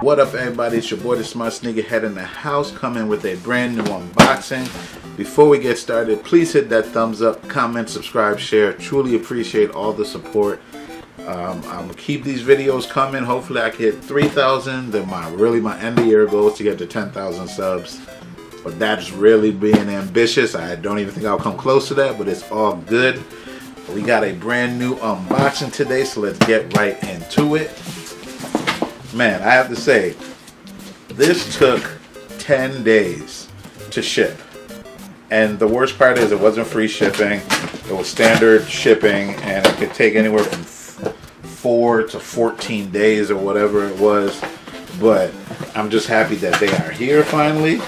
what up everybody? It's your boy the Smart Sneakerhead in the house coming with a brand new unboxing. Before we get started, please hit that thumbs up, comment, subscribe, share. Truly appreciate all the support. Um, I'm gonna keep these videos coming. Hopefully I can hit 3,000. Then my really my end of year goal is to get to 10,000 subs. But that's really being ambitious. I don't even think I'll come close to that, but it's all good. We got a brand new unboxing today, so let's get right into it. Man, I have to say, this took 10 days to ship. And the worst part is it wasn't free shipping. It was standard shipping and it could take anywhere from 4 to 14 days or whatever it was. But I'm just happy that they are here finally.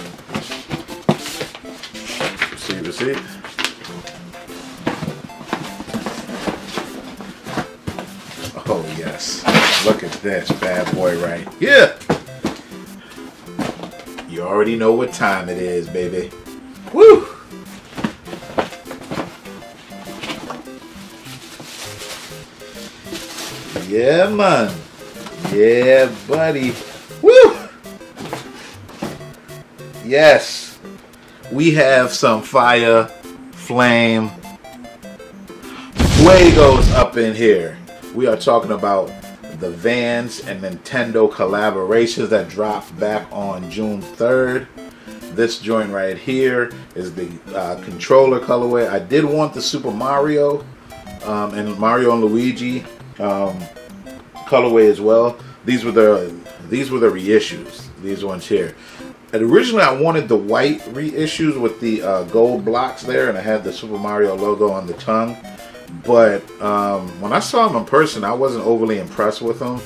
See receipt. Oh yes. Look at this bad boy right here. You already know what time it is, baby. Woo! Yeah, man. Yeah, buddy. Woo! Yes. We have some fire, flame, fuegos up in here. We are talking about the Vans and Nintendo collaborations that dropped back on June 3rd. This joint right here is the uh, controller colorway. I did want the Super Mario um, and Mario and Luigi um, colorway as well. These were the these were the reissues. These ones here. And originally, I wanted the white reissues with the uh, gold blocks there, and I had the Super Mario logo on the tongue. But um, when I saw them in person, I wasn't overly impressed with them.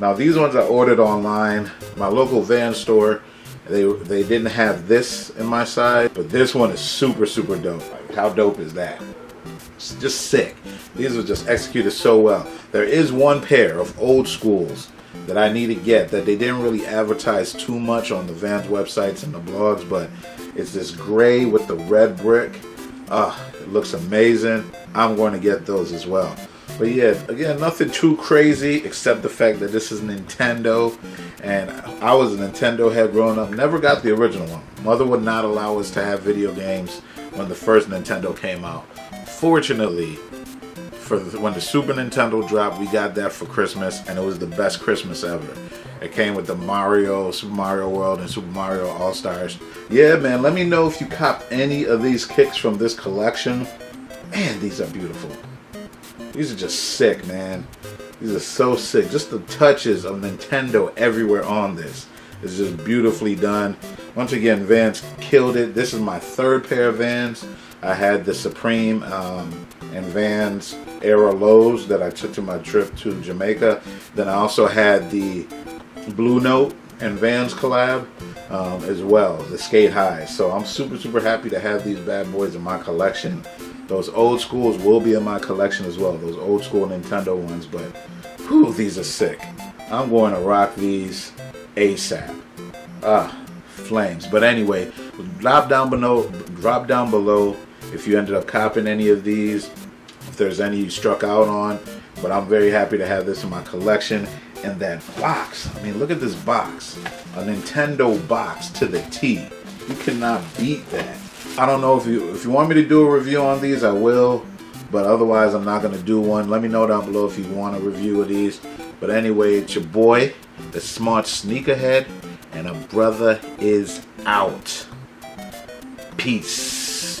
Now these ones I ordered online, my local van store. They they didn't have this in my size, but this one is super super dope. Like, how dope is that? It's just sick. These are just executed so well. There is one pair of Old Skools that I need to get that they didn't really advertise too much on the Vans websites and the blogs, but it's this gray with the red brick. Ah, it looks amazing. I'm going to get those as well. But yeah, again, nothing too crazy except the fact that this is Nintendo, and I was a Nintendo head growing up. Never got the original one. Mother would not allow us to have video games when the first Nintendo came out. Fortunately, for the, when the Super Nintendo dropped, we got that for Christmas, and it was the best Christmas ever. It came with the Mario, Super Mario World, and Super Mario All Stars. Yeah, man, let me know if you cop any of these kicks from this collection. Man, these are beautiful. These are just sick, man. These are so sick. Just the touches of Nintendo everywhere on this is just beautifully done. Once again, Vans killed it. This is my third pair of Vans. I had the Supreme um, and Vans Era Lows that I took to my trip to Jamaica. Then I also had the Blue Note and Vans collab um, as well, the Skate High. So I'm super, super happy to have these bad boys in my collection. Those Old Skools will be in my collection as well, those Old Skool Nintendo ones, but whew, these are sick. I'm going to rock these ASAP. Ah, flames. But anyway, drop down below, drop down below if you ended up copping any of these, if there's any you struck out on. But I'm very happy to have this in my collection. And that box, I mean, look at this box. A Nintendo box to the T. You cannot beat that. I don't know if you if you want me to do a review on these, I will. But otherwise, I'm not going to do one. Let me know down below if you want a review of these. But anyway, it's your boy, the Smart Sneakerhead, and a brother is out. Peace.